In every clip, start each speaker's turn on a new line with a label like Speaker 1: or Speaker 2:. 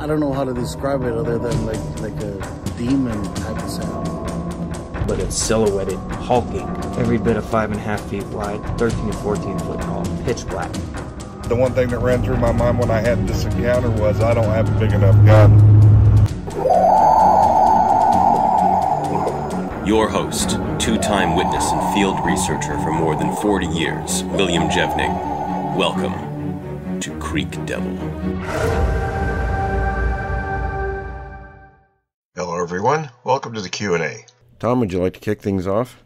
Speaker 1: I don't know how to describe it other than like like a demon type of sound.
Speaker 2: But it's silhouetted, hulking, every bit of five and a half feet wide, 13 to 14 foot tall, pitch black.
Speaker 3: The one thing that ran through my mind when I had this encounter was I don't have a big enough gun.
Speaker 4: Your host, two time witness and field researcher for more than 40 years, William Jevning. Welcome to Creek Devil.
Speaker 5: Everyone. Welcome to the Q&A.
Speaker 6: Tom, would you like to kick things off?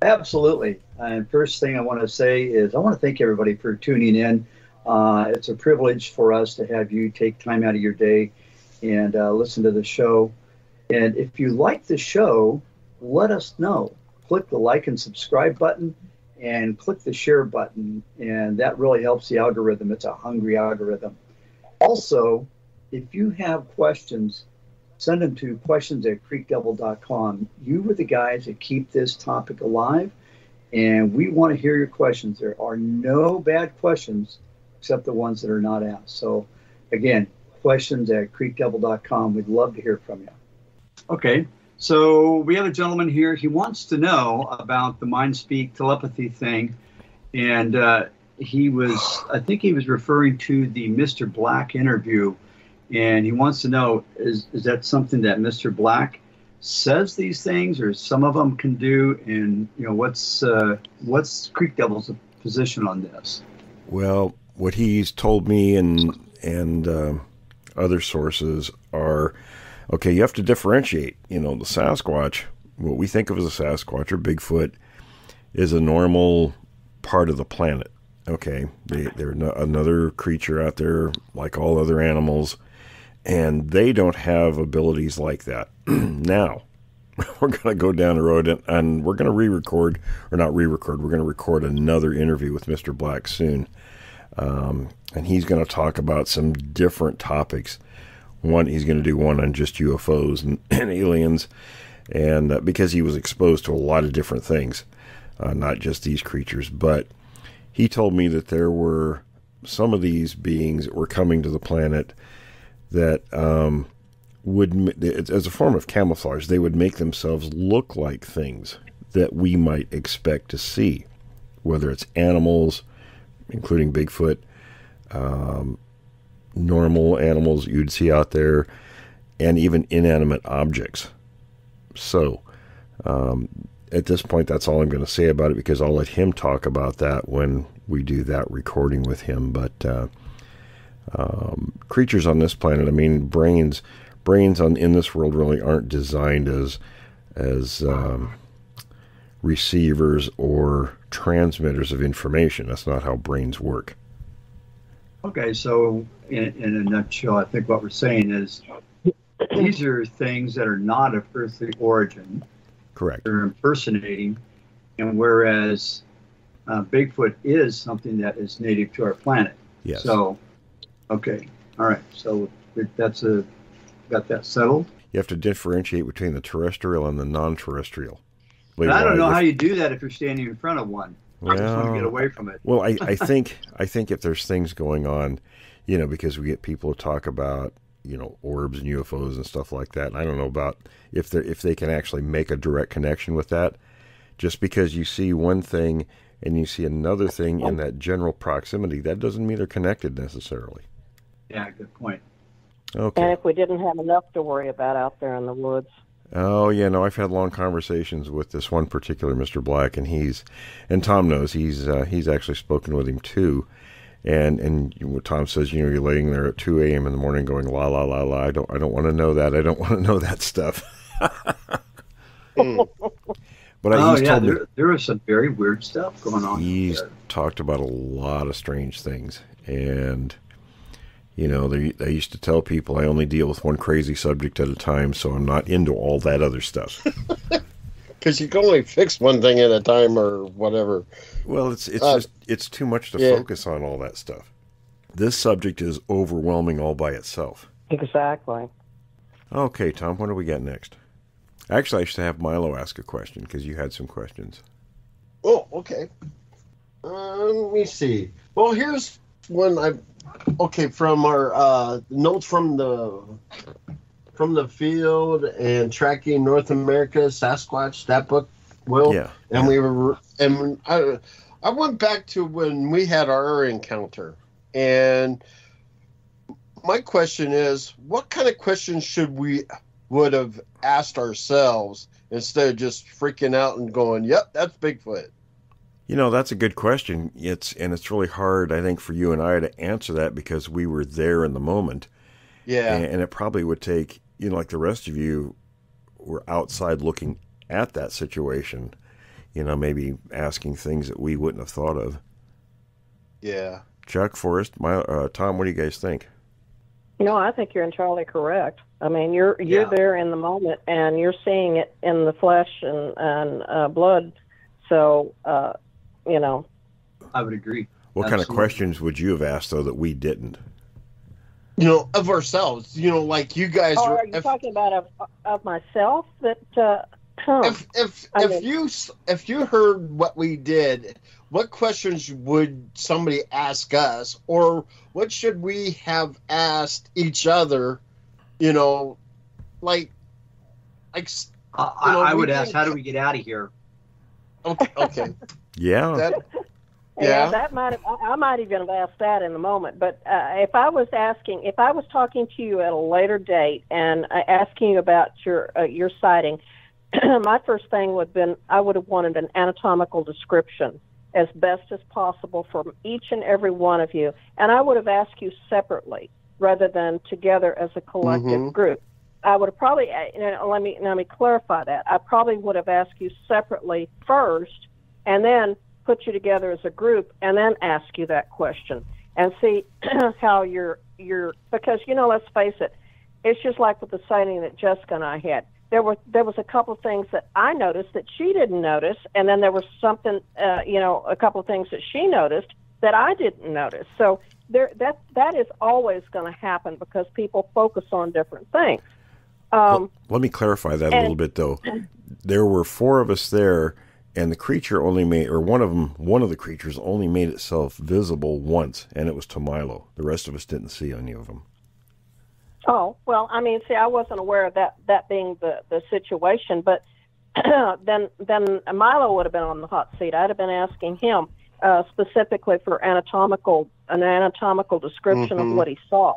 Speaker 7: Absolutely. And first thing I want to say is I want to thank everybody for tuning in. Uh, it's a privilege for us to have you take time out of your day and uh, listen to the show. And if you like the show, let us know. Click the like and subscribe button and click the share button. And that really helps the algorithm. It's a hungry algorithm. Also, if you have questions, send them to questions at creekdevil.com. You were the guys that keep this topic alive, and we want to hear your questions. There are no bad questions except the ones that are not asked. So, again, questions at creekdevil.com. We'd love to hear from you. Okay, so we have a gentleman here. He wants to know about the mind speak telepathy thing, and uh, he was, I think he was referring to the Mr. Black interview and he wants to know is is that something that Mr. Black says these things, or some of them can do? And you know, what's uh, what's Creek Devil's position on this?
Speaker 6: Well, what he's told me and and uh, other sources are okay. You have to differentiate. You know, the Sasquatch, what we think of as a Sasquatch or Bigfoot, is a normal part of the planet. Okay, they, they're no, another creature out there like all other animals and they don't have abilities like that. now, we're going to go down the road and, and we're going to re record, or not re record, we're going to record another interview with Mr. Black soon. Um, and he's going to talk about some different topics. One, he's going to do one on just UFOs and, and aliens, and uh, because he was exposed to a lot of different things, uh, not just these creatures, but he told me that there were some of these beings that were coming to the planet that um, would, as a form of camouflage, they would make themselves look like things that we might expect to see, whether it's animals, including Bigfoot, um, normal animals you'd see out there, and even inanimate objects. So, um, at this point, that's all I'm going to say about it because I'll let him talk about that when we do that recording with him. But uh, um, creatures on this planet. I mean, brains brains on in this world really aren't designed as as um, receivers or transmitters of information. That's not how brains work.
Speaker 7: Okay, so in, in a nutshell, I think what we're saying is these are things that are not of earthly origin.
Speaker 6: Correct.
Speaker 7: They're impersonating, and whereas uh, Bigfoot is something that is native to our planet.
Speaker 6: Yes.
Speaker 7: So Okay. All right. So that's a got that settled.
Speaker 6: You have to differentiate between the terrestrial and the non-terrestrial.
Speaker 7: I don't know how you do that if you're standing in front of one. Well, I just want to get away from it.
Speaker 6: well, I, I think I think if there's things going on, you know, because we get people to talk about you know orbs and UFOs and stuff like that. And I don't know about if they if they can actually make a direct connection with that. Just because you see one thing and you see another thing in that general proximity, that doesn't mean they're connected necessarily.
Speaker 7: Yeah, good point.
Speaker 6: Okay.
Speaker 8: And if we didn't have enough to worry about out there in the woods.
Speaker 6: Oh yeah, no, I've had long conversations with this one particular Mr. Black, and he's, and Tom knows he's uh, he's actually spoken with him too, and and what Tom says, you know, you're laying there at two a.m. in the morning going la la la la. I don't I don't want to know that. I don't want to know that stuff.
Speaker 7: mm. But oh yeah, there, me, there was some very weird stuff going on.
Speaker 6: He's talked about a lot of strange things, and you know, they, they used to tell people I only deal with one crazy subject at a time, so I'm not into all that other stuff.
Speaker 5: Because you can only fix one thing at a time, or whatever.
Speaker 6: Well, it's it's uh, just it's too much to yeah. focus on all that stuff. This subject is overwhelming all by itself.
Speaker 8: Exactly.
Speaker 6: Okay, Tom, what do we got next? Actually, I should have Milo ask a question because you had some questions.
Speaker 5: Oh, okay. Um, let me see. Well, here's when I okay from our uh, notes from the from the field and tracking North America Sasquatch that book, Will.
Speaker 6: Yeah.
Speaker 5: And we were and I I went back to when we had our encounter and my question is what kind of questions should we would have asked ourselves instead of just freaking out and going, "Yep, that's Bigfoot."
Speaker 6: You know, that's a good question. It's and it's really hard, I think, for you and I to answer that because we were there in the moment.
Speaker 5: Yeah.
Speaker 6: And, and it probably would take, you know, like the rest of you were outside looking at that situation, you know, maybe asking things that we wouldn't have thought of.
Speaker 5: Yeah.
Speaker 6: Chuck, Forrest, my, uh, Tom, what do you guys think?
Speaker 8: No, I think you're entirely correct. I mean, you're you're
Speaker 5: Yeah.
Speaker 8: there in the moment, and you're seeing it in the flesh and and uh, blood. So, uh, you know,
Speaker 7: I would agree.
Speaker 6: What kind of questions would you have asked though that we didn't?
Speaker 5: You know, of ourselves. You know, like you guys.
Speaker 8: or
Speaker 5: were-
Speaker 8: are you
Speaker 5: if,
Speaker 8: talking about of of myself? That uh, huh.
Speaker 5: if if
Speaker 8: I
Speaker 5: if
Speaker 8: mean-
Speaker 5: you if you heard what we did, what questions would somebody ask us, or what should we have asked each other? You know, like, like. s-
Speaker 7: I,
Speaker 5: You know,
Speaker 7: I, I would ask, how do we get out of here?
Speaker 5: Okay, okay.
Speaker 6: Yeah.
Speaker 5: that,
Speaker 8: Yeah,
Speaker 5: Yeah.
Speaker 8: that might have, I I might even have asked that in the moment. But uh, if I was asking, if I was talking to you at a later date and uh, asking you about your uh, your sighting, my first thing would have been I would have wanted an anatomical description as best as possible from each and every one of you, and I would have asked you separately rather than together as a collective
Speaker 5: Mhm.
Speaker 8: group. I would have probably uh, you know, let me let me clarify that. I probably would have asked you separately first, and then put you together as a group, and then ask you that question and see how you're you're because you know let's face it, it's just like with the sighting that Jessica and I had. There were there was a couple of things that I noticed that she didn't notice, and then there was something uh, you know a couple of things that she noticed that I didn't notice. So there that that is always going to happen because people focus on different things. Um,
Speaker 6: Let me clarify that a little bit, though. There were four of us there, and the creature only made, or one of them, one of the creatures only made itself visible once, and it was to Milo. The rest of us didn't see any of them.
Speaker 8: Oh well, I mean, see, I wasn't aware of that that being the the situation, but then then Milo would have been on the hot seat. I'd have been asking him uh, specifically for anatomical an anatomical description
Speaker 5: Mhm.
Speaker 8: of what he saw,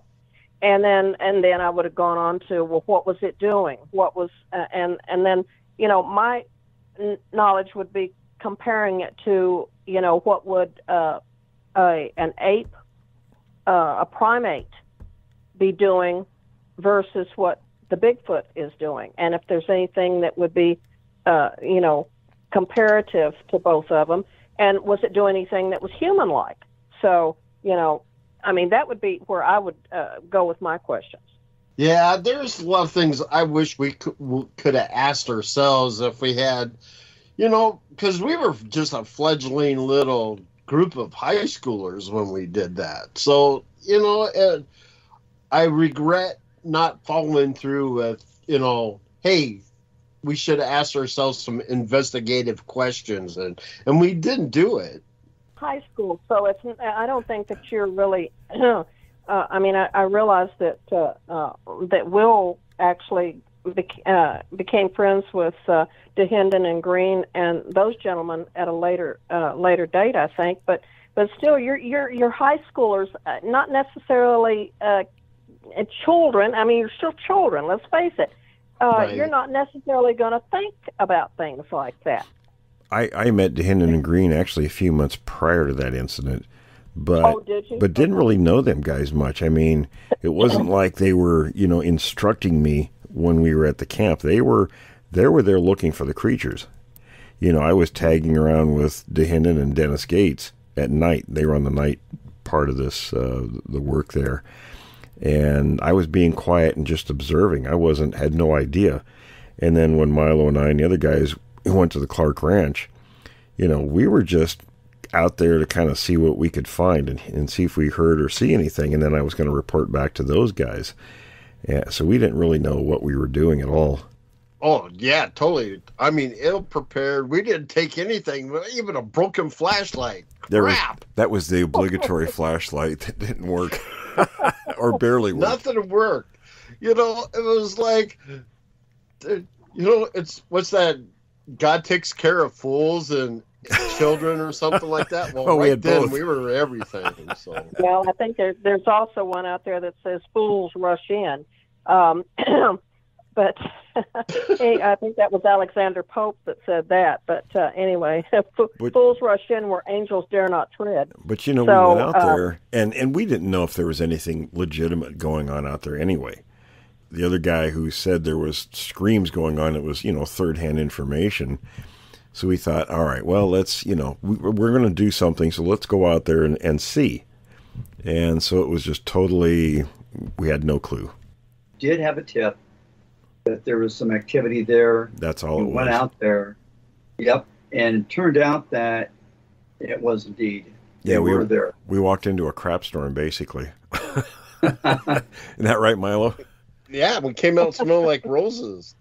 Speaker 8: and then and then I would have gone on to well, what was it doing? What was uh, and and then you know my knowledge would be comparing it to you know what would uh, a an ape, uh, a primate be doing versus what the Bigfoot is doing, and if there's anything that would be, uh, you know, comparative to both of them, and was it doing anything that was human-like? So, you know, I mean, that would be where I would uh, go with my questions.
Speaker 5: Yeah, there's a lot of things I wish we could, have asked ourselves if we had, you know, because we were just a fledgling little group of high schoolers when we did that. So, you know, uh, I regret not following through with, you know, hey, we should have asked ourselves some investigative questions, and and we didn't do it.
Speaker 8: high school, so it's. I don't think that you're really. uh, I mean, I, I realize that uh, uh, that Will actually bec- uh, became friends with uh, Dahinden and Green and those gentlemen at a later uh, later date, I think. But but still, you're you're you're high schoolers, uh, not necessarily uh, uh, children. I mean, you're still children. Let's face it. Uh,
Speaker 5: Right.
Speaker 8: You're not necessarily going to think about things like that.
Speaker 6: I, I met Dahinden and Green actually a few months prior to that incident, but
Speaker 8: Oh, did
Speaker 6: but didn't really know them guys much. I mean, it wasn't like they were you know instructing me when we were at the camp. They were they were there looking for the creatures. You know, I was tagging around with Dahinden and Dennis Gates at night. They were on the night part of this uh, the work there, and I was being quiet and just observing. I wasn't had no idea. And then when Milo and I and the other guys went to the Clark Ranch, you know, we were just out there to kind of see what we could find and, and see if we heard or see anything. And then I was going to report back to those guys. Yeah, so we didn't really know what we were doing at all.
Speaker 5: Oh yeah, totally. I mean, ill prepared. We didn't take anything, even a broken flashlight.
Speaker 6: There was,
Speaker 5: Crap.
Speaker 6: that was the obligatory flashlight that didn't work or barely worked.
Speaker 5: Nothing worked. You know, it was like, uh, you know, it's what's that? God takes care of fools and children or something like that. Well,
Speaker 6: Well, we
Speaker 5: right
Speaker 6: had
Speaker 5: then
Speaker 6: both.
Speaker 5: we were everything. So
Speaker 8: Well, I think there, there's also one out there that says "Fools rush in," um, but hey, I think that was Alexander Pope that said that. But uh, anyway,
Speaker 6: But-
Speaker 8: "Fools rush in where angels dare not tread."
Speaker 6: But you know,
Speaker 8: So,
Speaker 6: we went out
Speaker 8: um,
Speaker 6: there, and and we didn't know if there was anything legitimate going on out there anyway. The other guy who said there was screams going on, it was you know third hand information. So we thought, all right, well, let's you know we, we're going to do something, so let's go out there and, and see. And so it was just totally, we had no clue.
Speaker 7: Did have a tip that there was some activity there.
Speaker 6: That's all
Speaker 7: we
Speaker 6: it was.
Speaker 7: went out there. Yep, and it turned out that it was indeed.
Speaker 6: Yeah, we
Speaker 7: were
Speaker 6: were
Speaker 7: there.
Speaker 6: We walked into a crap storm, basically. Isn't that right, Milo?
Speaker 5: yeah, we came out smelling like roses.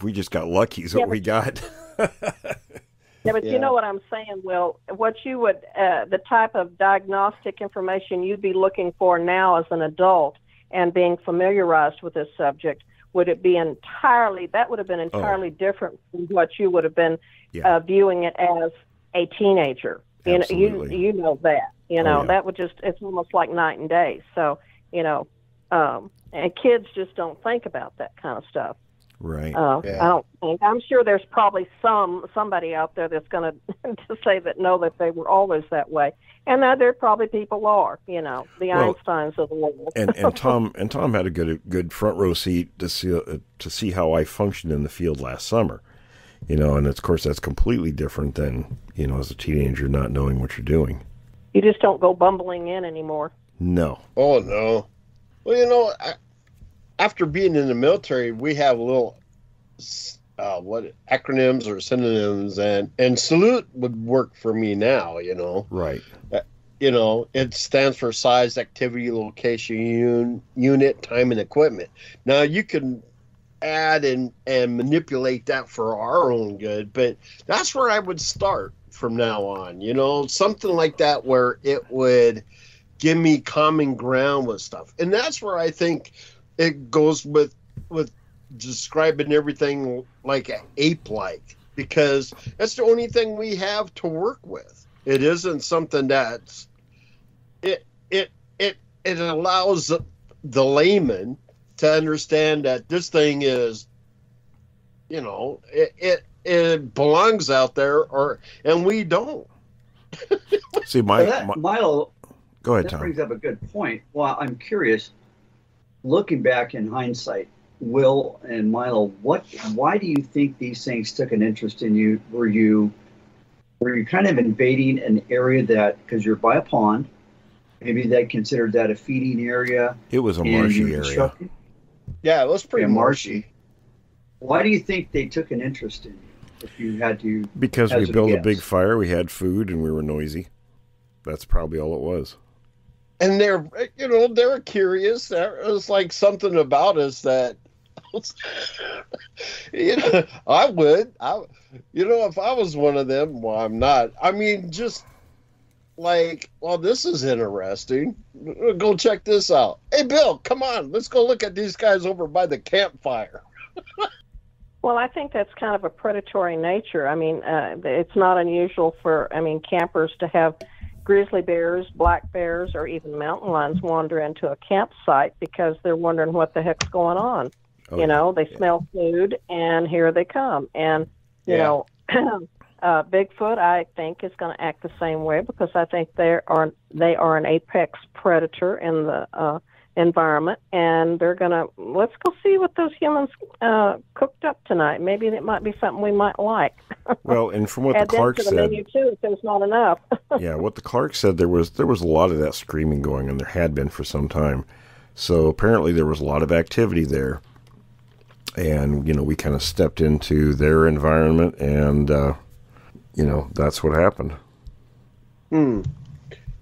Speaker 6: We just got lucky, is what
Speaker 8: Yeah,
Speaker 6: we got.
Speaker 8: Yeah, but
Speaker 5: Yeah.
Speaker 8: you know what I'm saying, Will? What you would, uh, the type of diagnostic information you'd be looking for now as an adult and being familiarized with this subject, would it be entirely, that would have been entirely different from what you would have been
Speaker 6: Yeah.
Speaker 8: uh, viewing it as a teenager. You know, you, you know that. You
Speaker 6: Oh,
Speaker 8: know,
Speaker 6: yeah.
Speaker 8: that would just, it's almost like night and day. So, you know, um, and kids just don't think about that kind of stuff.
Speaker 6: Right.
Speaker 8: Uh,
Speaker 5: Yeah.
Speaker 8: I don't think. I'm sure there's probably some somebody out there that's going to to say that no, that they were always that way, and that there probably people are. You know, the
Speaker 6: Well,
Speaker 8: Einsteins of the world.
Speaker 6: and and Tom and Tom had a good good front row seat to see uh, to see how I functioned in the field last summer, you know, and of course that's completely different than you know as a teenager not knowing what you're doing.
Speaker 8: you just don't go bumbling in anymore.
Speaker 6: No,
Speaker 5: Oh no. Well, you know, I, after being in the military, we have little uh, what acronyms or synonyms, and and salute would work for me now. You know,
Speaker 6: right,
Speaker 5: you know, it stands for size, activity, location, un, unit, time, and equipment. Now you can add and and manipulate that for our own good, but that's where I would start from now on. You know, something like that where it would give me common ground with stuff, and that's where I think it goes with with describing everything like ape like because that's the only thing we have to work with. It isn't something that's it it it it allows the layman to understand that this thing is you know it it, it belongs out there or and we don't
Speaker 6: see my,
Speaker 7: that,
Speaker 6: my
Speaker 7: Milo,
Speaker 6: go ahead,
Speaker 7: that
Speaker 6: Tom.
Speaker 7: brings up a good point. Well, I'm curious. Looking back in hindsight, Will and Milo, what? Why do you think these things took an interest in you? Were you were you kind of invading an area that because you're by a pond, maybe they considered that a feeding area,
Speaker 6: It was a marshy area.
Speaker 7: constructing-
Speaker 5: yeah it was pretty
Speaker 7: Yeah,
Speaker 5: marshy
Speaker 7: marshy. Why do you think they took an interest in you? If you had to,
Speaker 6: Because we
Speaker 7: As a
Speaker 6: built a big fire, we had food, and we were noisy. That's probably all it was.
Speaker 5: And they're you know they're curious. There was like something about us that you know i would. I you know if i was one of them well i'm not. I mean just like well this is interesting. Go check this out. Hey bill come on. Let's go look at these guys over by the campfire.
Speaker 8: Well, I think that's kind of a predatory nature. I mean, uh, it's not unusual for, I mean, campers to have grizzly bears, black bears, or even mountain lions wander into a campsite because they're wondering what the heck's going on.
Speaker 6: Oh,
Speaker 8: you know, they
Speaker 6: yeah.
Speaker 8: smell food, and here they come. And you
Speaker 5: Yeah.
Speaker 8: know, uh, Bigfoot, I think, is going to act the same way because I think they are they are an apex predator in the uh, environment, and they're going to let's go see what those humans uh, cooked up tonight. Maybe it might be something we might like.
Speaker 6: Well, and from what the
Speaker 8: Add them
Speaker 6: Clark
Speaker 8: to the
Speaker 6: said,
Speaker 8: menu too if there's not enough.
Speaker 6: yeah, what the Clark said there was there was a lot of that screaming going, and there had been for some time. So apparently there was a lot of activity there, and you know we kind of stepped into their environment, and uh, you know that's what happened.
Speaker 5: hmm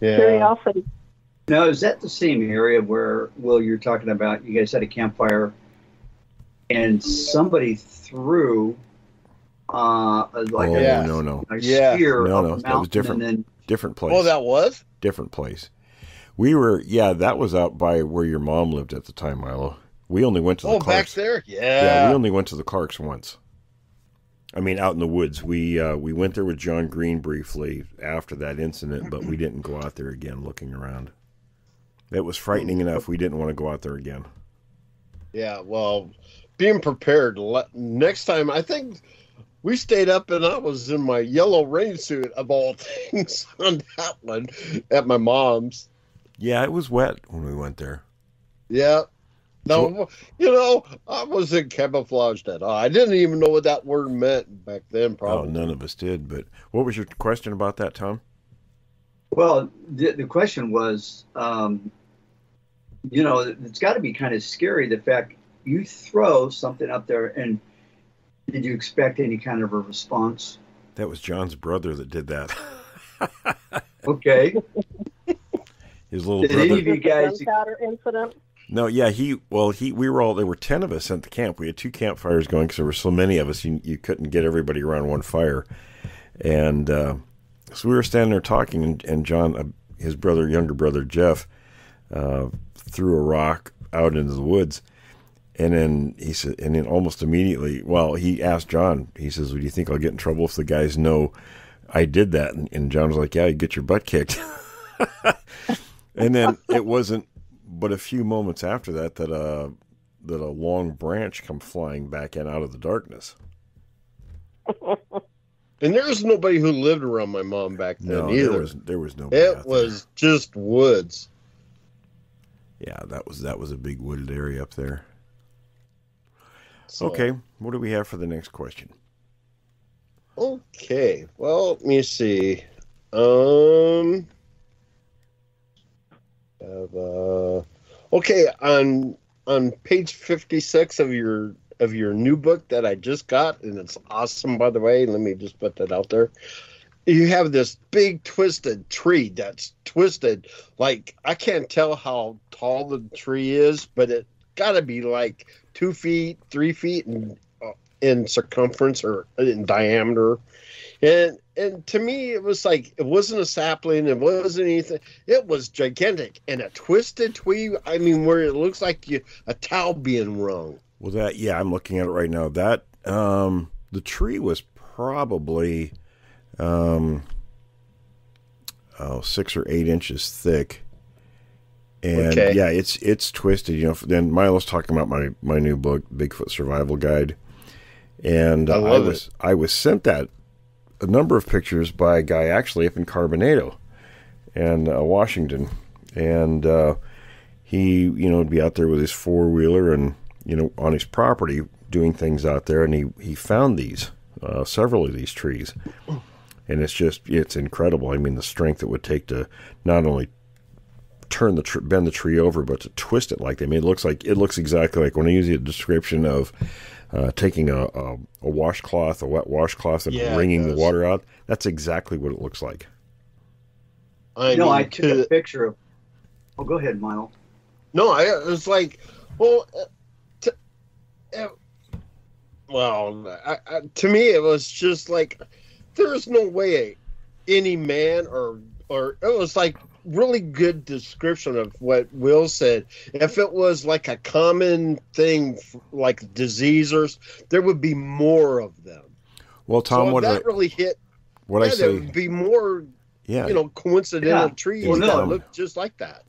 Speaker 5: yeah
Speaker 8: Curiosity.
Speaker 7: Now is that the same area where Will you're talking about? You guys had a campfire, and somebody threw uh, a- like
Speaker 6: oh
Speaker 7: a,
Speaker 5: Yeah.
Speaker 6: no, no,
Speaker 7: a
Speaker 5: Yeah.
Speaker 7: spear
Speaker 6: No, no, that was different.
Speaker 7: then
Speaker 6: different place.
Speaker 5: Oh, that was.
Speaker 6: different place. We were, yeah, that was out by where your mom lived at the time, Milo. We only went to the
Speaker 5: Oh, back
Speaker 6: Clarks.
Speaker 5: there.
Speaker 6: Yeah,
Speaker 5: Yeah.
Speaker 6: we only went to the Clarks once. I mean, out in the woods. We uh, we went there with John Green briefly after that incident, but we didn't go out there again looking around. It was frightening enough. We didn't want to go out there again.
Speaker 5: Yeah, well, being prepared. Next time, I think we stayed up and I was in my yellow rain suit of all things on that one at my mom's.
Speaker 6: Yeah, it was wet when we went there.
Speaker 5: Yeah. No, you know, I wasn't camouflaged at all. I didn't even know what that word meant back then, Probably.
Speaker 6: Oh, none of us did. But what was your question about that, Tom?
Speaker 7: Well, the, the question was, um, you know, it's got to be kind of scary the fact you throw something up there, and did you expect any kind of a response?
Speaker 6: That was John's brother that did that.
Speaker 7: Okay.
Speaker 6: His little
Speaker 7: Did
Speaker 6: brother.
Speaker 7: any of you guys?
Speaker 8: gunpowder incident.
Speaker 6: No, yeah, he well, he we were all there were ten of us at the camp. We had two campfires going because there were so many of us. You, you couldn't get everybody around one fire, and uh, so we were standing there talking, and, and John, uh, his brother, younger brother Jeff, uh, threw a rock out into the woods, and then he said, and then almost immediately, well, he asked John. He says, "Do you think I'll get in trouble if the guys know I did that?" And, and John was like, "Yeah, you get your butt kicked." and then it wasn't but a few moments after that that uh that a long branch come flying back in out of the darkness.
Speaker 5: And there was nobody who lived around my mom back then
Speaker 6: No,
Speaker 5: either.
Speaker 6: there was there was nobody.
Speaker 5: it was just woods.
Speaker 6: Yeah, that was that was a big wooded area up there.
Speaker 5: So-
Speaker 6: Okay, what do we have for the next question?
Speaker 5: Okay. Well, let me see. Um. Have, uh, okay, on on page fifty six of your of your new book that I just got, and it's awesome by the way. Let me just put that out there. You have this big twisted tree that's twisted. Like I can't tell how tall the tree is, but it got to be like two feet, three feet in uh, in circumference or in diameter and and to me it was like it wasn't a sapling it wasn't anything it was gigantic and a twisted tree i mean where it looks like you, a towel being wrung
Speaker 6: Well, that yeah, I'm looking at it right now. That um, the tree was probably um, oh six or eight inches thick, and
Speaker 5: Okay.
Speaker 6: yeah, it's it's twisted. You know. Then Milo's talking about my my new book, Bigfoot Survival Guide, and
Speaker 5: I love
Speaker 6: was I was sent that a number of pictures by a guy actually up in Carbonado, and uh, Washington, and. Uh, he you know would be out there with his four wheeler and you know on his property doing things out there and he he found these uh, several of these trees and it's just it's incredible i mean the strength it would take to not only turn the tr- bend the tree over but to twist it like that i mean it looks like it looks exactly like when i use the description of uh, taking a, a, a washcloth a wet washcloth and
Speaker 5: Yeah,
Speaker 6: wringing the water out that's exactly what it looks like
Speaker 5: i
Speaker 7: You know,
Speaker 5: mean
Speaker 7: I took
Speaker 5: to-
Speaker 7: a picture of. Oh, go ahead, Milo.
Speaker 5: no i it was like well uh, to, uh, well I, I, to me it was just like there's no way any man or or it was like really good description of what Will said. If it was like a common thing, like disease or there would be more of them.
Speaker 6: well tom
Speaker 5: so
Speaker 6: what
Speaker 5: that
Speaker 6: I,
Speaker 5: really hit,
Speaker 6: what
Speaker 5: yeah,
Speaker 6: I
Speaker 5: there
Speaker 6: say
Speaker 5: would be more,
Speaker 6: yeah
Speaker 5: you know, coincidental
Speaker 7: Yeah.
Speaker 5: trees
Speaker 6: Well,
Speaker 5: that
Speaker 7: no.
Speaker 5: look just like that.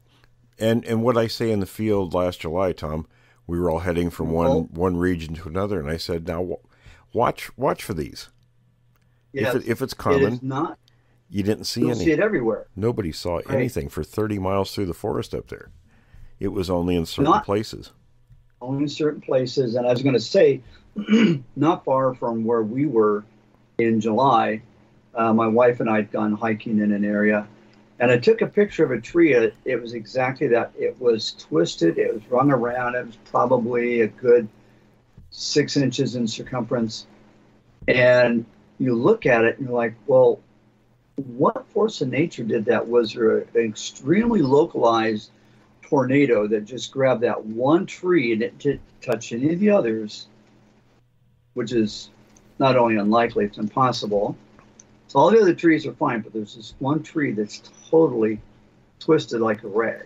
Speaker 6: And and what I say in the field last July, Tom, we were all heading from oh. one
Speaker 7: Oh.
Speaker 6: one region to another, and I said, now watch watch for these.
Speaker 7: Yes,
Speaker 6: if it, if it's common,
Speaker 7: is not.
Speaker 6: you didn't see
Speaker 7: You'll
Speaker 6: any.
Speaker 7: see it everywhere.
Speaker 6: Nobody saw
Speaker 7: Right.
Speaker 6: anything for thirty miles through the forest up there. It was only in certain
Speaker 7: Not-
Speaker 6: places.
Speaker 7: only in certain places. And I was going to say, not far from where we were in July, uh, my wife and I had gone hiking in an area, and I took a picture of a tree. It, it was exactly that. It was twisted. It was rung around. It was probably a good six inches in circumference. And you look at it and you're like, well, what force of nature did that? Was there an extremely localized tornado that just grabbed that one tree and it didn't touch any of the others which is not only unlikely, it's impossible. So all the other trees are fine, but there's this one tree that's totally twisted like a rag.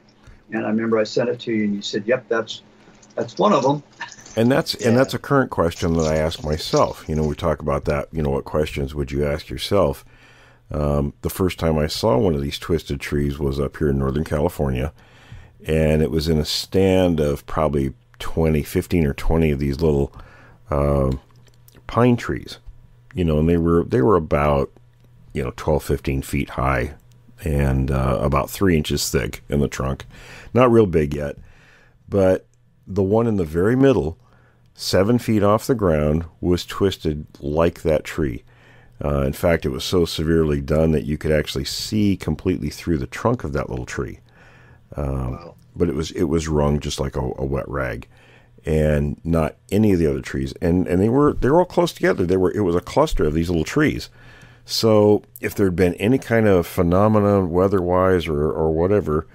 Speaker 7: And I remember I sent it to you, and you said, "Yep, that's that's one of them."
Speaker 6: And that's and that's a current question that I ask myself. You know, we talk about that. You know, what questions would you ask yourself? Um, the first time I saw one of these twisted trees was up here in Northern California, and it was in a stand of probably 20, 15 or 20 of these little uh, pine trees. You know, and they were they were about you know 12, 15 feet high and uh, about three inches thick in the trunk. Not real big yet, but the one in the very middle, seven feet off the ground, was twisted like that tree. Uh, in fact, it was so severely done that you could actually see completely through the trunk of that little tree. Um, wow. But it was it was wrung just like a, a, wet rag, and not any of the other trees. And and they were they were all close together. They were it was a cluster of these little trees. So if there had been any kind of phenomena, weather-wise or or whatever,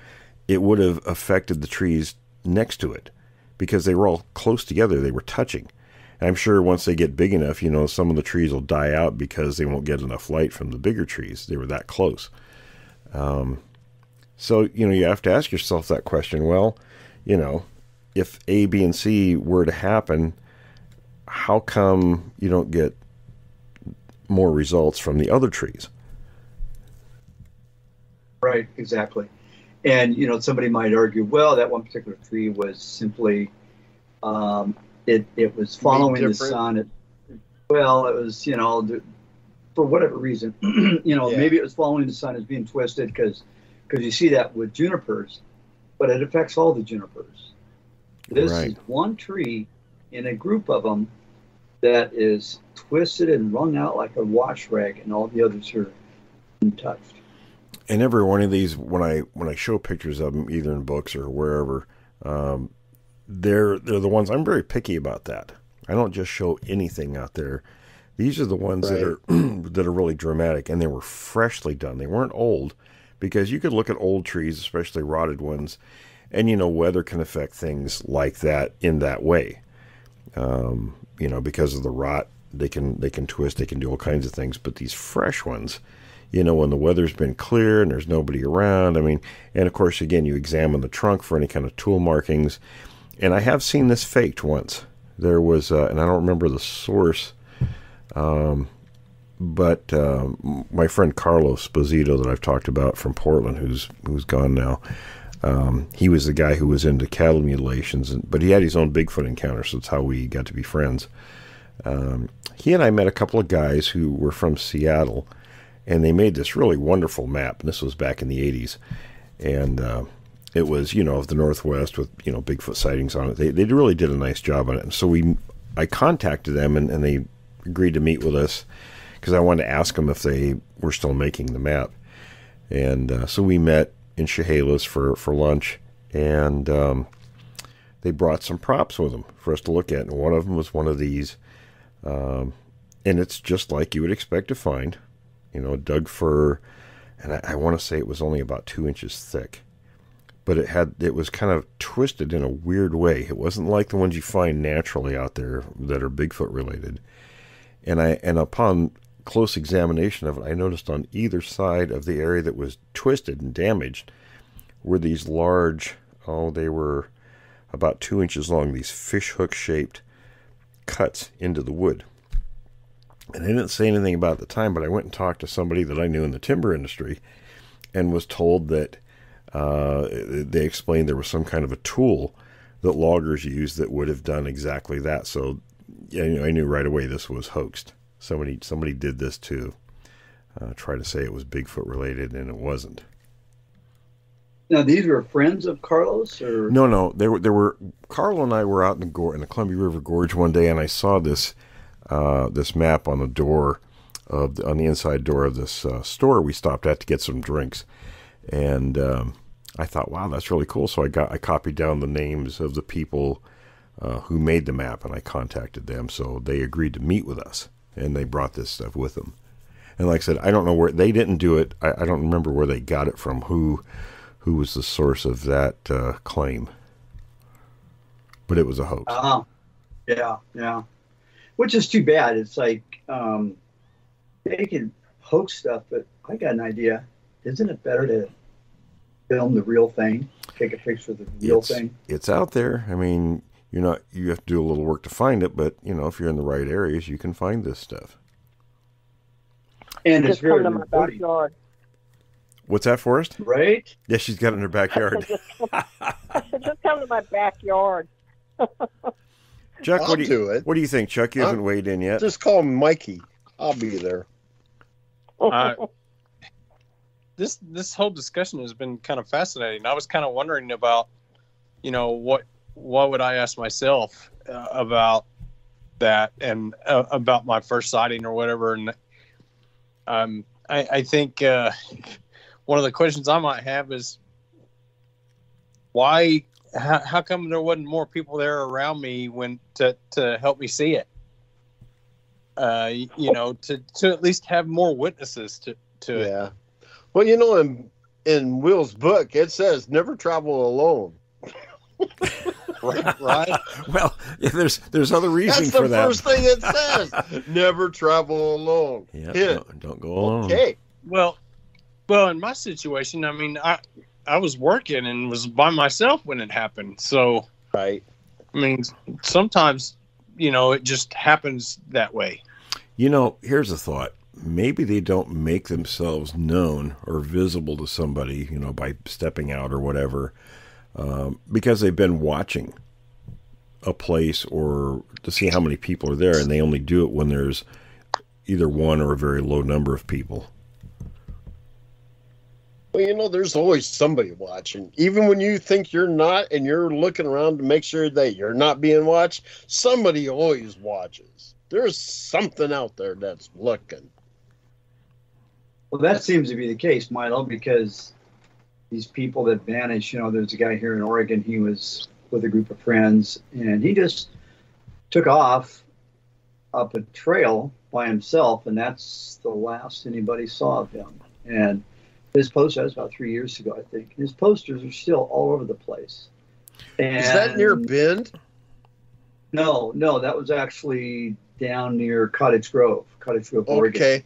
Speaker 6: it would have affected the trees next to it because they were all close together. They were touching. I'm sure once they get big enough, you know, some of the trees will die out because they won't get enough light from the bigger trees. They were that close. Um, so, you know, you have to ask yourself that question. Well, you know, if A, B, and C were to happen, how come you don't get more results from the other trees?
Speaker 7: Right, exactly. And, you know, somebody might argue, well, that one particular tree was simply um, it it was following the sun. It, well, it was you know the, for whatever reason, you know yeah. maybe it was following the sun as being twisted because because you see that with junipers, but it affects all the junipers. This right. is one tree in a group of them that is twisted and wrung out like a wash rag, and all the others are untouched.
Speaker 6: And every one of these, when I when I show pictures of them, either in books or wherever, um, they're they're the ones I'm very picky about that. I don't just show anything out there. These are the ones right. that are that are really dramatic and they were freshly done. They weren't old because you could look at old trees, especially rotted ones, and you know weather can affect things like that in that way. Um, you know because of the rot, they can they can twist, they can do all kinds of things. But these fresh ones, you know, when the weather's been clear and there's nobody around, I mean, and of course, again, you examine the trunk for any kind of tool markings and I have seen this faked once. There was, uh, and I don't remember the source, um, but uh, my friend Carlos Posito that I've talked about from Portland, who's who's gone now, um, he was the guy who was into cattle mutilations, and, but he had his own Bigfoot encounter, so that's how we got to be friends. Um, he and I met a couple of guys who were from Seattle, and they made this really wonderful map. And this was back in the '80s, and uh, it was you know of the Northwest with you know Bigfoot sightings on it. They they really did a nice job on it. And so we I contacted them and, and they agreed to meet with us because I wanted to ask them if they were still making the map. And uh, so we met in Chehalis for for lunch and. Um, they brought some props with them for us to look at, and one of them was one of these, um, and it's just like you would expect to find, you know, doug fir, and I, I want to say it was only about two inches thick but it had it was kind of twisted in a weird way. It wasn't like the ones you find naturally out there that are Bigfoot related. And I and upon close examination of it, I noticed on either side of the area that was twisted and damaged were these large oh they were about two inches long these fish hook shaped cuts into the wood. And I didn't say anything about it at the time, but I went and talked to somebody that I knew in the timber industry and was told that uh, they explained there was some kind of a tool that loggers used that would have done exactly that. So yeah, I knew right away this was hoaxed. Somebody somebody did this to uh, try to say it was Bigfoot related, and it wasn't.
Speaker 7: Now these were friends of Carlos, or
Speaker 6: no, no, they were. There were. Carlo and I were out in the Gor- in the Columbia River Gorge one day, and I saw this uh, this map on the door of the, on the inside door of this uh, store we stopped at to get some drinks, and um, I thought, wow, that's really cool. So I got I copied down the names of the people uh, who made the map, and I contacted them. So they agreed to meet with us, and they brought this stuff with them. And like I said, I don't know where they didn't do it. I, I don't remember where they got it from. Who who was the source of that uh, claim? But it was a hoax.
Speaker 7: Oh, yeah, yeah. which is too bad. It's like um, they can hoax stuff, but I got an idea. Isn't it better to film the real thing, take a picture of the real
Speaker 6: it's,
Speaker 7: thing?
Speaker 6: It's out there. I mean, you're not. You have to do a little work to find it, but you know, if you're in the right areas, you can find this stuff.
Speaker 7: And it's
Speaker 8: Just
Speaker 7: very
Speaker 8: come to my
Speaker 7: rewarding,
Speaker 8: backyard.
Speaker 6: What's that, Forrest?
Speaker 7: right?
Speaker 6: Yeah, she's got it in her backyard.
Speaker 8: Just come to my backyard.
Speaker 6: Chuck,
Speaker 5: I'll
Speaker 6: what do you
Speaker 5: do it.
Speaker 6: What do you think, Chuck? You
Speaker 5: Huh?
Speaker 6: haven't weighed in yet.
Speaker 5: Just call Mikey. I'll be there.
Speaker 9: Uh, this this whole discussion has been kind of fascinating. I was kind of wondering about, you know, what what would I ask myself uh, about that and uh, about my first sighting or whatever. And um, I, I think uh, one of the questions I might have is why. How, how come there wasn't more people there around me when to, to help me see it? Uh, you know, to, to at least have more witnesses to, to it.
Speaker 5: Yeah. Well, you know, in in Will's book, it says never travel alone.
Speaker 9: right? right?
Speaker 6: well, yeah, there's there's other reason
Speaker 5: That's the
Speaker 6: for that.
Speaker 5: first thing it says. never travel alone.
Speaker 6: Yeah,
Speaker 5: Hit.
Speaker 6: don't, don't go alone.
Speaker 5: Okay.
Speaker 9: Well, well, in my situation, I mean, I I was working and was by myself when it happened. So,
Speaker 5: Right.
Speaker 9: I mean, sometimes, you know, it just happens that way.
Speaker 6: You know, here's a thought. Maybe they don't make themselves known or visible to somebody, you know, by stepping out or whatever, um, because they've been watching a place or to see how many people are there, and they only do it when there's either one or a very low number of people.
Speaker 5: Well, you know, there's always somebody watching. Even when you think you're not and you're looking around to make sure that you're not being watched, somebody always watches. There's something out there that's looking.
Speaker 7: Well, that seems to be the case, Milo, because these people that vanish, you know, there's a guy here in Oregon, he was with a group of friends, and he just took off up a trail by himself, and that's the last anybody saw of him. And his poster, that was about three years ago, I think. His posters are still all over the place. And
Speaker 5: Is that near Bend?
Speaker 7: No, no, that was actually down near Cottage Grove, Cottage Grove, Oregon.
Speaker 5: Okay.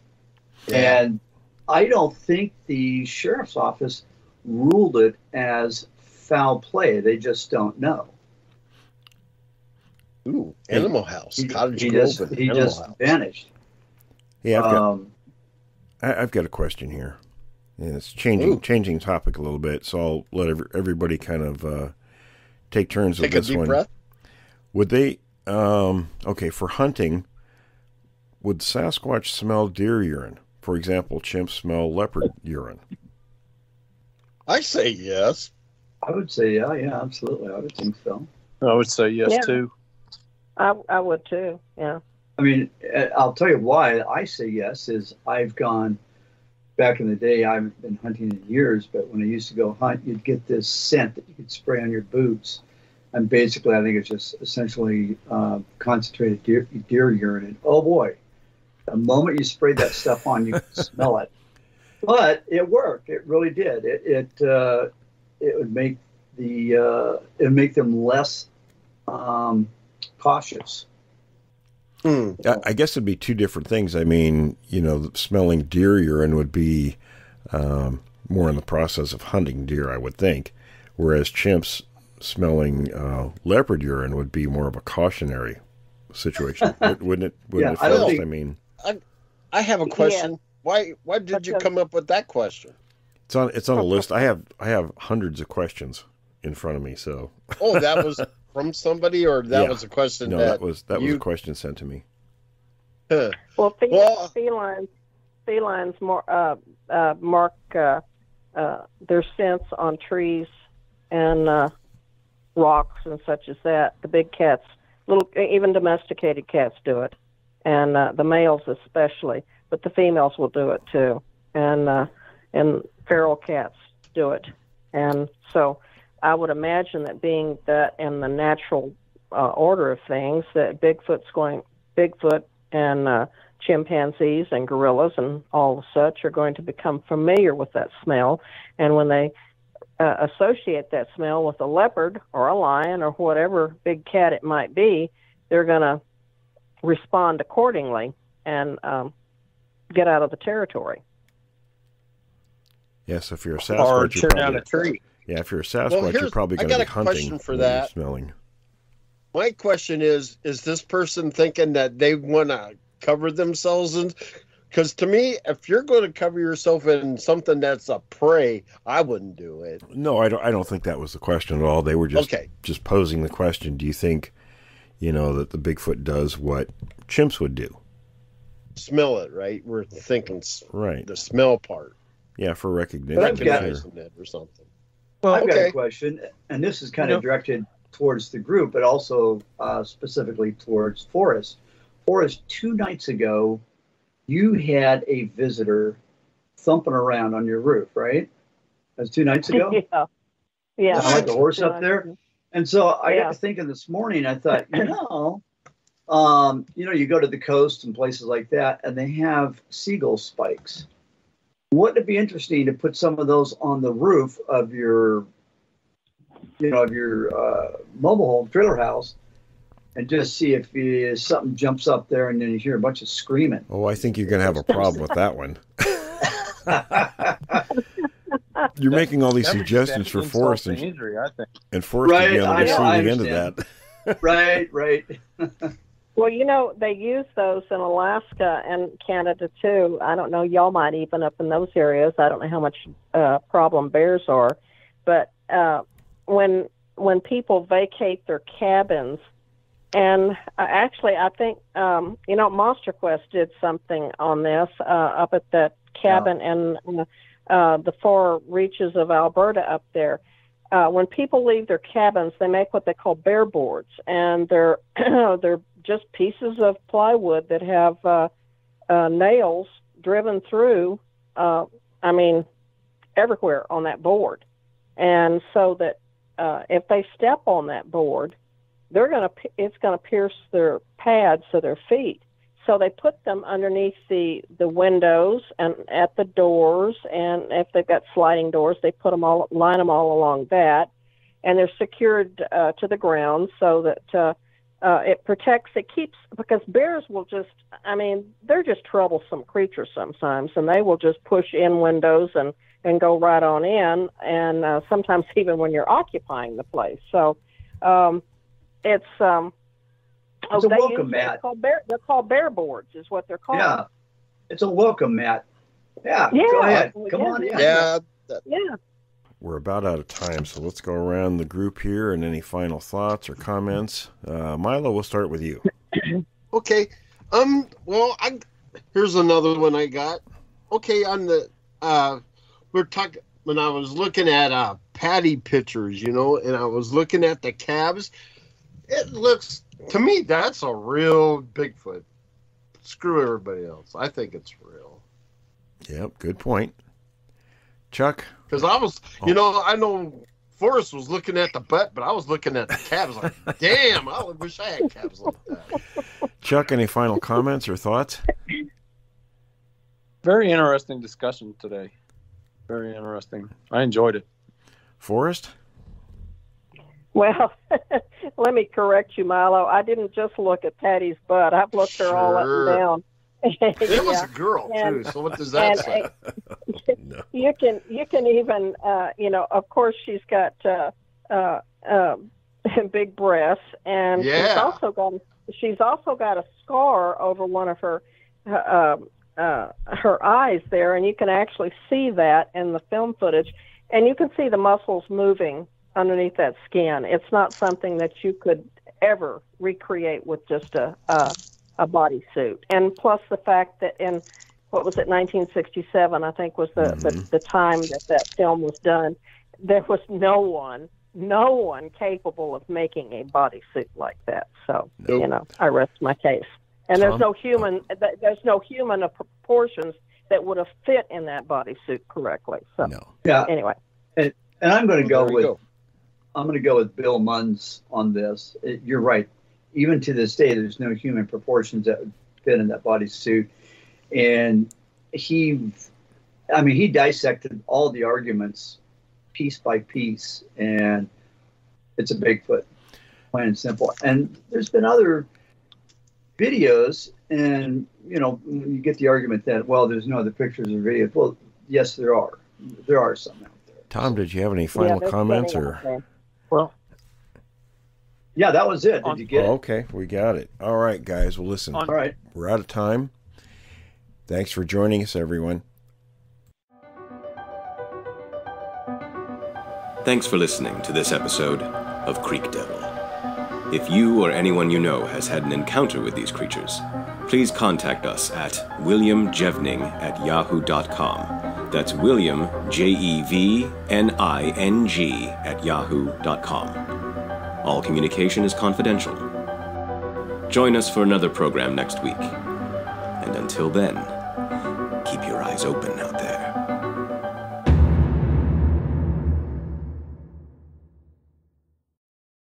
Speaker 7: And I don't think the sheriff's office ruled it as foul play. They just don't know.
Speaker 5: Ooh, Animal House.
Speaker 7: He,
Speaker 5: Cottage
Speaker 7: he
Speaker 5: Grove
Speaker 7: just
Speaker 5: and
Speaker 7: he
Speaker 5: Animal
Speaker 7: just
Speaker 5: House.
Speaker 7: vanished.
Speaker 6: Yeah, I've got
Speaker 7: Um,
Speaker 6: I, I've got a question here. And it's changing
Speaker 5: Ooh.
Speaker 6: changing topic a little bit, so I'll let every, everybody kind of uh, take turns
Speaker 5: Take
Speaker 6: with
Speaker 5: a
Speaker 6: this
Speaker 5: deep
Speaker 6: one.
Speaker 5: breath.
Speaker 6: Would they? Um, okay, for hunting, would Sasquatch smell deer urine? For example, chimps smell leopard urine.
Speaker 5: I say yes.
Speaker 7: I would say, yeah, yeah, absolutely. I would think so.
Speaker 9: I would say yes
Speaker 8: Yeah.
Speaker 9: too.
Speaker 8: I, I would too. Yeah.
Speaker 7: I mean, uh, I'll tell you why I say yes is I've gone back in the day. I haven't been hunting in years, but when I used to go hunt, you'd get this scent that you could spray on your boots, and basically, I think it's just essentially uh, concentrated deer, deer urine. And oh boy, the moment you sprayed that stuff on, you could smell it. But it worked. It really did. It it uh, it would make the uh, it would make them less um, cautious.
Speaker 5: Hmm.
Speaker 6: I, I guess it'd be two different things. I mean, you know, smelling deer urine would be um, more in the process of hunting deer, I would think, whereas chimps smelling uh, leopard urine would be more of a cautionary situation, wouldn't it? Wouldn't
Speaker 7: Yeah,
Speaker 6: it
Speaker 7: I don't think-
Speaker 6: I mean,
Speaker 5: I have a question. Why why did you come up with that question?
Speaker 6: it's on it's on a list. I have I have hundreds of questions in front of me, so
Speaker 5: Oh, that was from somebody or that
Speaker 6: Yeah.
Speaker 5: was a question
Speaker 6: no,
Speaker 5: that,
Speaker 6: that was that was a question sent to me.
Speaker 5: Huh.
Speaker 8: Well, fel-
Speaker 5: Well-
Speaker 8: felines, felines more uh, uh, mark uh, uh, their scents on trees and uh, rocks and such as that. The big cats, little even domesticated cats do it, and uh, the males especially, but the females will do it too, and uh, and feral cats do it, and so I would imagine that being that in the natural uh, order of things, that Bigfoot's going Bigfoot and uh, chimpanzees and gorillas and all such are going to become familiar with that smell, and when they uh, associate that smell with a leopard or a lion or whatever big cat it might be, they're going to respond accordingly and um, get out of the territory.
Speaker 6: Yes, if you're a
Speaker 9: or
Speaker 6: Sasquatch,
Speaker 9: tear
Speaker 6: you're
Speaker 9: down a tree.
Speaker 6: Yeah, if you're a Sasquatch, you're probably going to be hunting
Speaker 5: for that.
Speaker 6: smelling.
Speaker 5: My question is: Is this person thinking that they want to cover themselves in? Because to me, if you're going to cover yourself in something that's a prey, I wouldn't do it.
Speaker 6: No, I don't. I don't think that was the question at all. They were just
Speaker 5: Okay.
Speaker 6: just posing the question. Do you think, you know, that the Bigfoot does what chimps would do?
Speaker 5: Smell it, right? We're thinking
Speaker 6: Right.
Speaker 5: the smell part,
Speaker 6: Yeah, for recognition.
Speaker 7: But I've got-
Speaker 6: sure.
Speaker 5: recognizing it or something.
Speaker 7: Well, I've got a question, and this is kind
Speaker 9: Yeah.
Speaker 7: of directed towards the group, but also uh, specifically towards Forrest. Forrest, two nights ago, you had a visitor thumping around on your roof, right? That was two nights ago.
Speaker 8: yeah. Yeah.
Speaker 7: Sound like a horse up there? And so I
Speaker 8: Yeah.
Speaker 7: got to thinking this morning, I thought, you know, um, you know, you go to the coast and places like that, and they have seagull spikes. Wouldn't it be interesting to put some of those on the roof of your, you know, of your uh, mobile home trailer house, and just see if uh, something jumps up there, and then you hear a bunch of screaming.
Speaker 6: Oh, I think you're going to have a problem with that one. You're making all these suggestions for
Speaker 9: add insult
Speaker 6: Forrest, and,
Speaker 9: injury, I think.
Speaker 6: and Forrest
Speaker 7: Right,
Speaker 6: again
Speaker 7: I
Speaker 6: will be
Speaker 7: know, I
Speaker 6: seeing into
Speaker 7: understand.
Speaker 6: that.
Speaker 7: right, right.
Speaker 8: Well, you know, they use those in Alaska and Canada too. I don't know, y'all might even up in those areas. I don't know how much uh, problem bears are, but uh, when when people vacate their cabins, and uh, actually, I think um, you know, Monster Quest did something on this uh, up at that cabin in uh, uh, the far reaches of Alberta up there uh, when people leave their cabins, they make what they call bear boards, and they're they're just pieces of plywood that have uh, uh, nails driven through. Uh, I mean, everywhere on that board, and so that uh, if they step on that board, they're gonna it's gonna pierce their pads of their feet. So they put them underneath the the windows and at the doors, and if they've got sliding doors, they put them all line them all along that, and they're secured uh, to the ground so that uh, uh, it protects. It keeps because bears will just. I mean, they're just troublesome creatures sometimes, and they will just push in windows and and go right on in, and uh, sometimes even when you're occupying the place. So um, it's um,
Speaker 7: It's a
Speaker 8: they
Speaker 7: welcome
Speaker 8: use- they're
Speaker 7: mat.
Speaker 8: Called bear, they're called bear boards, is what they're called.
Speaker 7: Yeah, it's a welcome mat. Yeah,
Speaker 8: Yeah,
Speaker 7: go ahead. Come
Speaker 8: yeah,
Speaker 7: on in.
Speaker 5: Yeah,
Speaker 8: Yeah.
Speaker 6: We're about out of time, so let's go around the group here and any final thoughts or comments. Uh, Milo, we'll start with you.
Speaker 5: Okay. Um. Well, I here's another one I got. Okay, on the uh, we're talking when I was looking at uh patty pictures, you know, and I was looking at the calves. It looks to me that's a real Bigfoot. Screw everybody else. I think it's real.
Speaker 6: Yep, good point. Chuck,
Speaker 5: Because I was, you oh. know, I know Forrest was looking at the butt, but I was looking at the calves like, damn, I wish I had calves like that.
Speaker 6: Chuck, any final comments or thoughts?
Speaker 9: Very interesting discussion today. Very interesting. I enjoyed it.
Speaker 6: Forrest?
Speaker 8: Well, let me correct you, Milo. I didn't just look at Patty's butt. I've looked her all up and down.
Speaker 5: It was
Speaker 8: Yeah.
Speaker 5: a girl
Speaker 8: And-
Speaker 5: too. So what does that
Speaker 8: and,
Speaker 5: say?
Speaker 6: No.
Speaker 8: you can you can even uh, you know of course she's got uh, uh, um, big breasts and she's also got she's also got a scar over one of her uh, uh, her eyes there and you can actually see that in the film footage and you can see the muscles moving underneath that skin it's not something that you could ever recreate with just a a, a bodysuit. And plus the fact that in what was it 1967 i think was the, the mm-hmm. the time that that film was done there was no one no one capable of making a bodysuit like that. So you know i rest my case. And there's no human there's no human of proportions that would have fit in that bodysuit correctly. So
Speaker 6: No.
Speaker 7: Yeah,
Speaker 8: anyway.
Speaker 7: And and I'm going to go with
Speaker 5: go.
Speaker 7: I'm going to go with Bill Munns on this. It- you're right. Even to this day, there's no human proportions that would fit in that bodysuit. And he, I mean, he dissected all the arguments piece by piece, and it's a Bigfoot, plain and simple. And there's been other videos, and you know, you get the argument that well, there's no other pictures or videos. Well, yes, there are. There are some out there.
Speaker 6: Tom, did you have any final
Speaker 8: there's
Speaker 6: comments or?
Speaker 9: Well,
Speaker 7: Yeah, that was it. Did
Speaker 9: On-
Speaker 7: you get
Speaker 6: Oh,
Speaker 7: it?
Speaker 6: okay, we got it. All right, guys. Well, listen,
Speaker 9: On-
Speaker 7: All right.
Speaker 6: we're out of time. Thanks for joining us, everyone.
Speaker 4: Thanks for listening to this episode of Creek Devil. If you or anyone you know has had an encounter with these creatures, please contact us at williamjevning at yahoo.com. That's William, J E V N I N G, at yahoo.com. All communication is confidential. Join us for another program next week. And until then, keep your eyes open